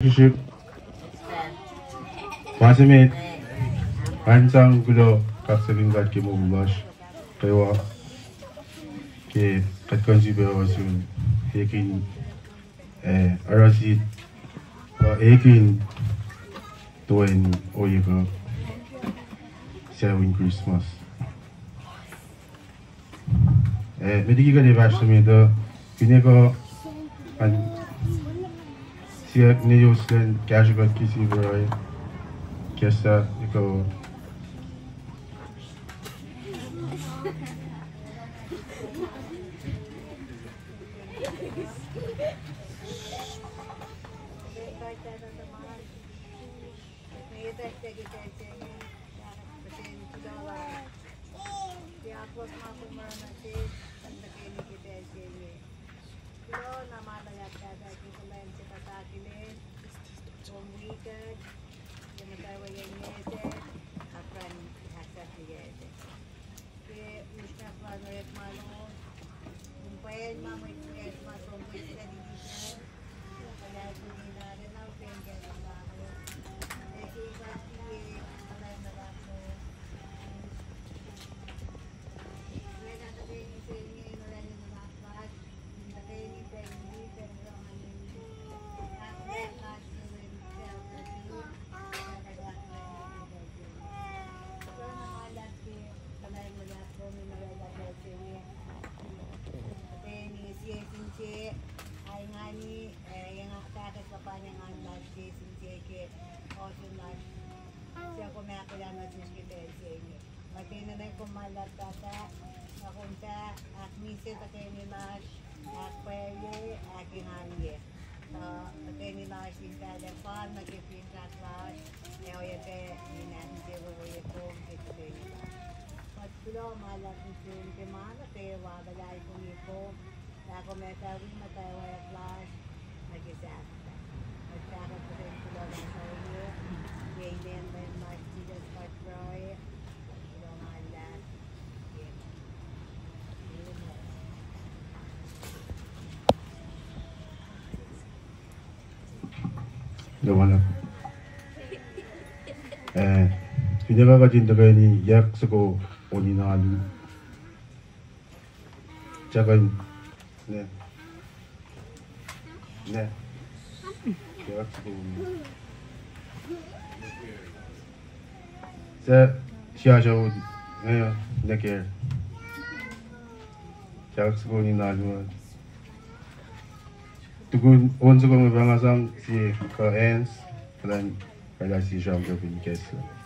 주식 마지막 안장 그려 각설인 같게 먹을라시 대화 게 같건지 배워가지고 얘긴 에 알아지 얘긴 또엔 오이가 세운 크리스마스. 에 메디기가 내 말씀이다. 그네가 안 Siyah ne yolcuların gerçekten kesi burayı kesa yıkalı. Thank you. दादाजी को line से पता के ले घूमवी कर ये मतलब वही नहीं थे अपन भाषा से गए थे ये उसका स्वाद एक मालूम उन पैर माँ मैं पैर माँ तो मुझसे malakisyon ke manate wadagay kong ipo ako may tawin na tayo ay flash nag-isakta. Nagtakot ko rin sila ng sa inyo. Amen by my Jesus my Troy ilo nga lahat. Lumalap. Eh, 稲川人とかに約束を Olinali. Çakayım. Ne? Ne? Yarak çıkıyor. Sen şey aşağı Ne? Ne ki? Yarak çıkıyor Olinali. Tukun onsu kong ibang asam si Kaens, kalan kala si Jean Gavin Kessler.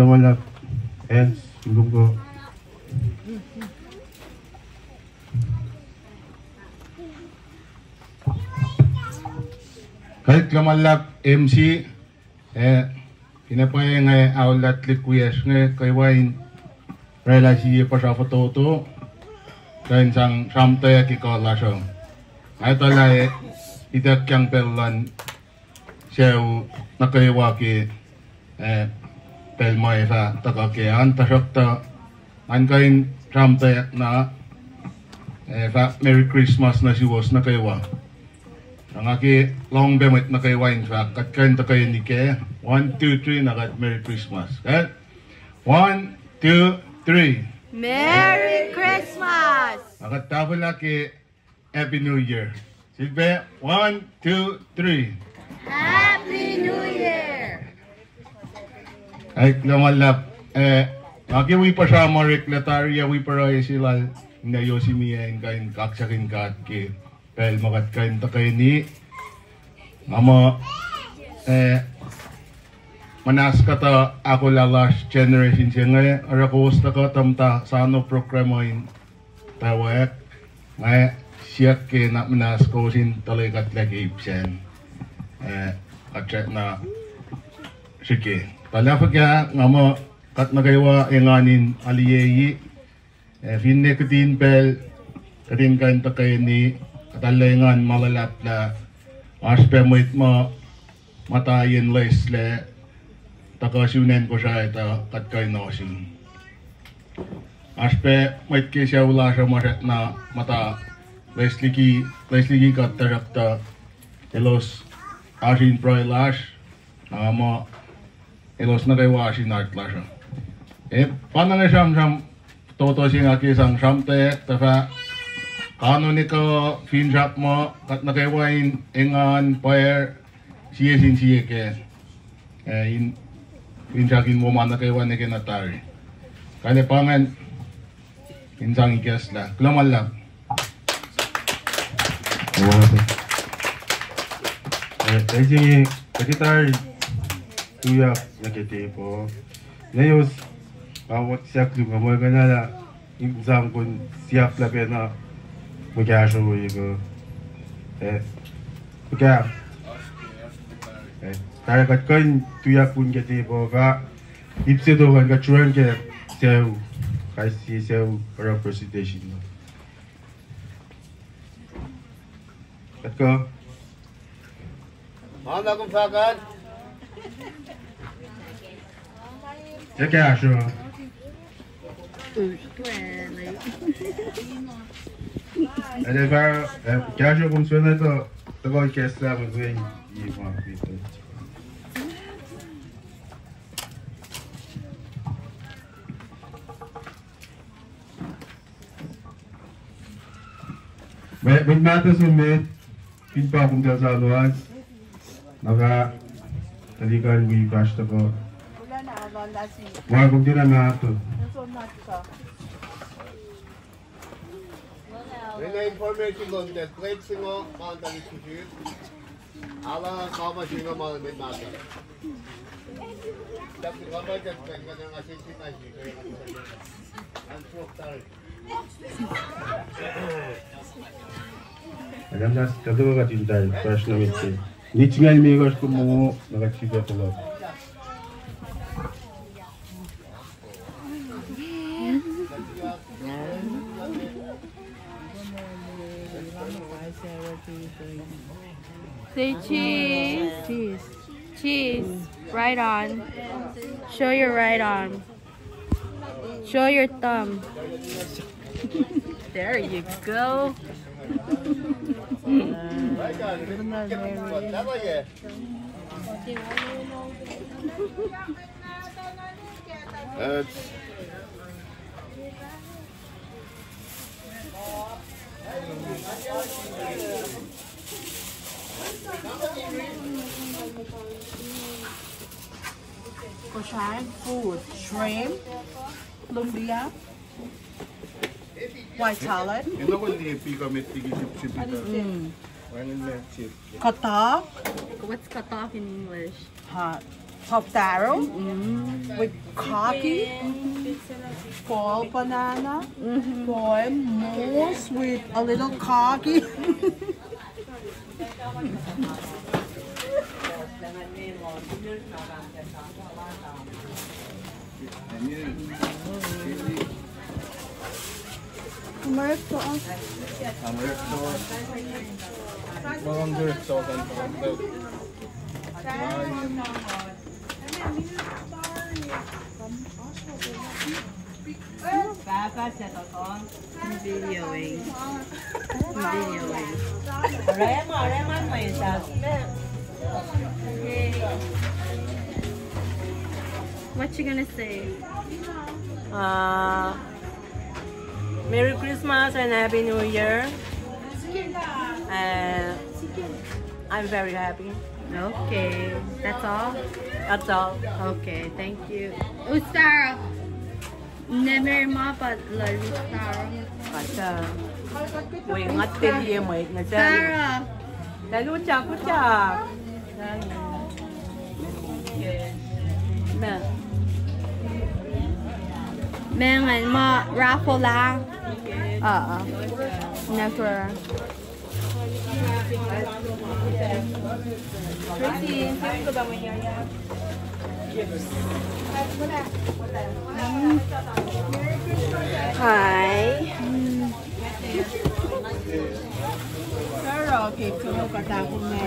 Gawalap, Ens, Lunggo. Kahit kamalap MC, eh, inapay nga aulat request nga kay Wayne. Rela si pa sa foto to. Kain sang samtaya ki kola ay tala eh idak yang siya nakaywa eh, eh, eh pel mai ra ta ka ke an ta rak ta an tram ta na ra merry christmas na si was na kai wa ang ki long be na kai wa in ra. Kat kain ta kai ni ke? One two three na merry christmas. Ka 1 2 3 merry christmas! Kat ta pula ke happy new year. Silbe, one, two, three. Happy New Year! Ay, lamalap. Eh, aki wi pa sa mareklataria, wi pa rin sila na Yosemite kain kaksakin kat ke pel makat kain ta kay ni Mama, eh, manas ka ta ako la last generation siya. Ngay arakos ta ka tamta sa ano programain tawak ngay siya ke na manas ko sin talagat lag ipsen eh at na sige Talapagya ngama katnagaywa enganin aliyeyi eh, finne katin bel katingkan takayani katalengan malalapla aspemit ma matayin lesle takasunen ko siya ita katkay nosin. Aspe mait kisya wala siya maset na mata lesli ki lesli ki katarakta telos asin prailash ama elos na rewash ilosnarewa shinaklasham. Eh, e panangasham sham toto singaki sang shamte tafa kanoniko finjap mo kat nakewain engan pair siye sin siye ke eh, in finjakin mo man nakewan nake natari. Kale pangan insang ikas la. Klamal lang. Wow. Eh, eh kasi, kasi tayo, kuya nakete po ngayon bawat siya kluga mo ganala imzam kon siya plape na eh. Kaya eh. Tayo. 要给俺是吗？嗯，哎，这边哎，感谢我们村那个那个开始俺们做地方对对。Mas, mas mata somente pintar com desanuais, na verdade, ali que eu gosto agora. Welcome to the NATO. When the information on the plate single mountain is produced, Allah kama single mountain natin. Dapat ka ba dyan ka ng asinsin na hindi kayo ang nas kaduwa ka tintay, fresh na mitsi. Nichingay mi gosh kumuho, nakachika tulog. Ko ko mo nakachiga ko lo. Say cheese. Cheese. Cheese. Right on. Show your right arm. Show your thumb. there you go. Tama ye. Food, shrimp, lumpia, white salad, Ito ko hindi pikamit tigit-sip ito. Ano na chip? katak, What's cut off in English? hot of taro with coffee, fall banana, fall mousse with a little coffee. Videoing. Videoing. What you gonna say? Uh, Merry Christmas and Happy New Year. And I'm very happy. Okay, that's all? That's all. Okay, thank you. Ustara. Never mapa la Ustara. Pacha. Wei ngắt tên gì mày? Ngắt tên. Ustara. Đã dạ, lúc chào cô chào. Dạ. Dạ. Mẹ. Mẹ ngành mà raffle lang. Ờ, ờ. Never. Pretty, thank you ba mo yaya. Hi. Pero okay, kuno ka ta ko na.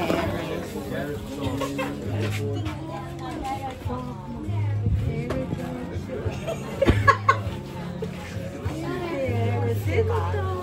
Everything.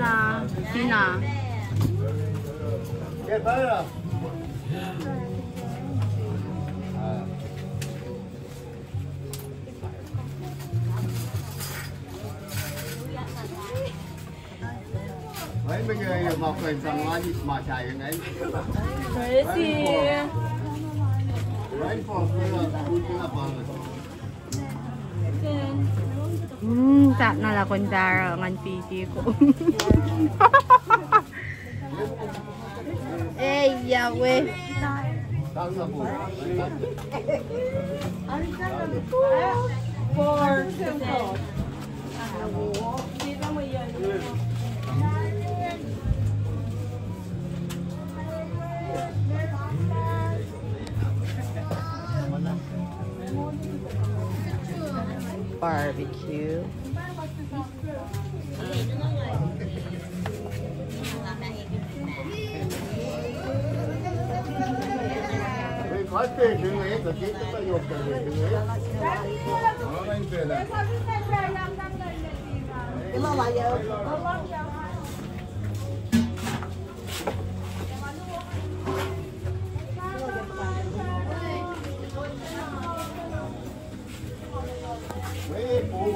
là xin là Get better. Đấy, mấy người mọc lên xong nó gì mà chạy cái này, Đấy gì? mấy rainfall, rainfall, rainfall, rainfall, rainfall, Hmm, tak na la kondara ngan piti ko. Eh, yawe. For simple. Kita mo yan. barbecue.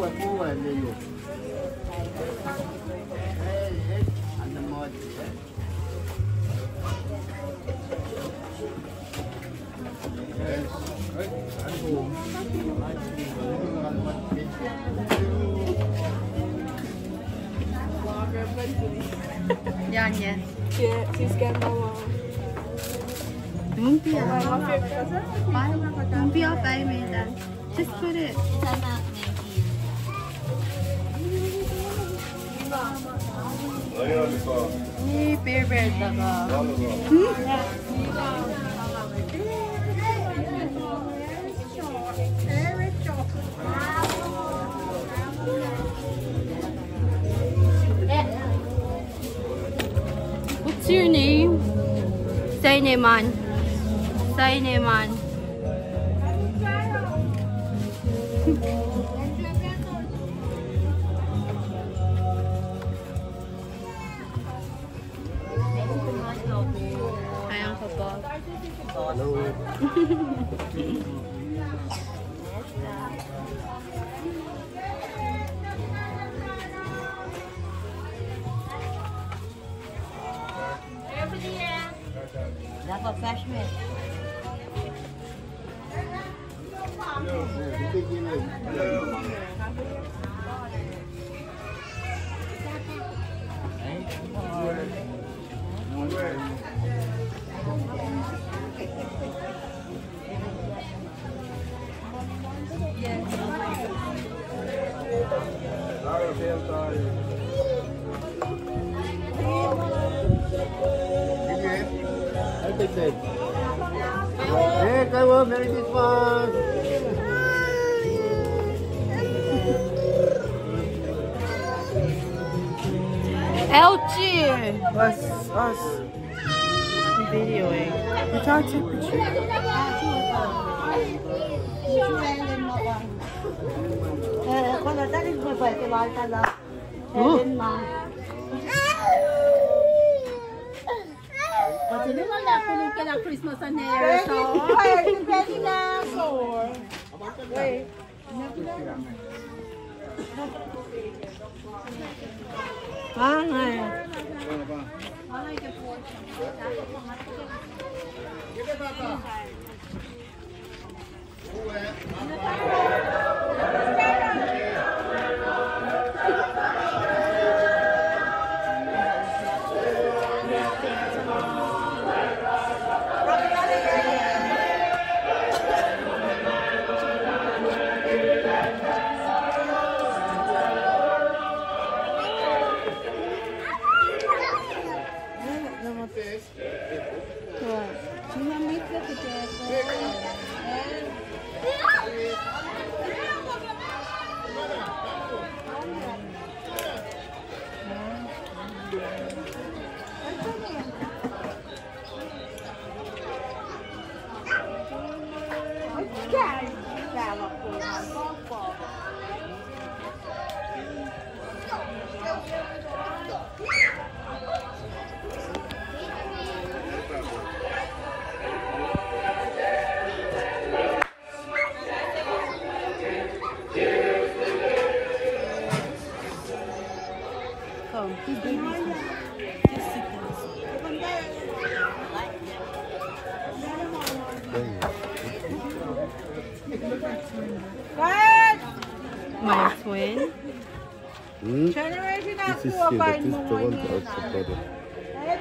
قوة قوة لليوم هيك عندنا مواد Yani. Siz gelme Lumpia. Lumpia bei mir dann. Das würde. Ako. What's your name? Say naman. Say. Ayang Dapat fresh say? Hey, come on, marry this é? Elti! Us, us. Videoing. It's our temperature. É, quando até ele foi, foi lá, tá lá. É. na puno ka ng Christmas and New Year. So, Wait, depending na store. Wait. hangay. What? よいしょね。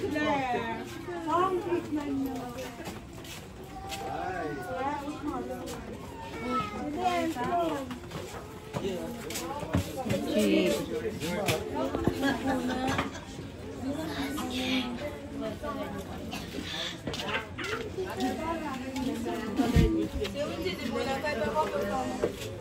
chị Thank you.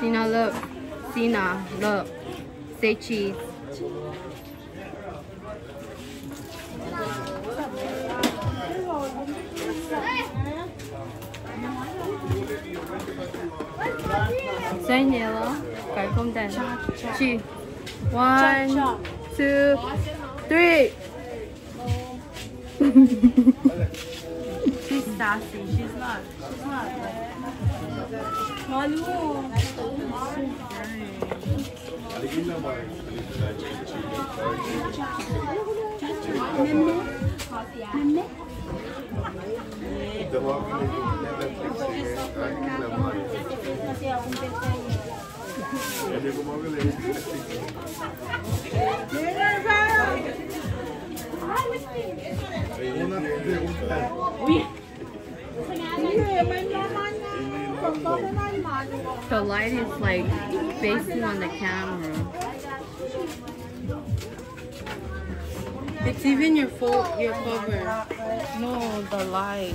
Sina, look. Sina, look. Say cheese. Say Nila. Okay. Come then. Chi. One, two, three. She's sassy. She's not. She's not. Malu. The light is like facing on the camera. It's even your full, your cover. No, the light.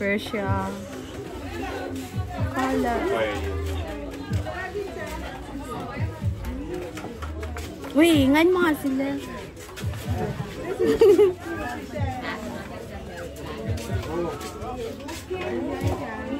Persia. Color. Uy, ingan mo nga sila.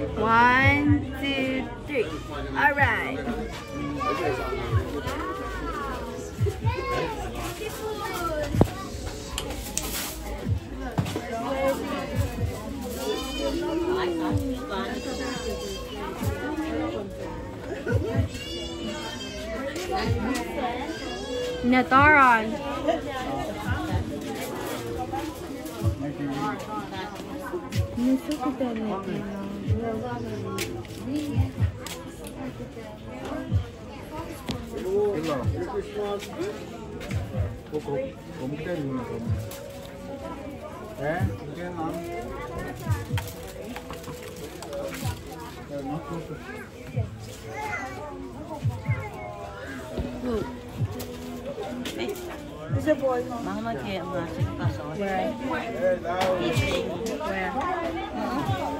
One, two, three. All right. Nataran. Nasa kita Hello, Christmas. Coco, como que é Luna? É? Não tem nada. É, não conta. Is it boy? Mama can't watch it. That's all. Where? Where? Where?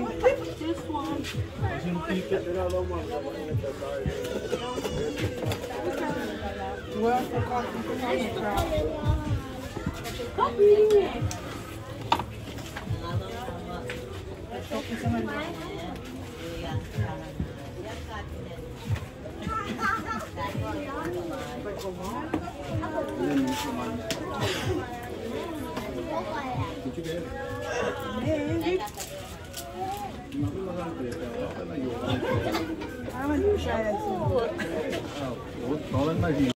one? One. You? 好了，那行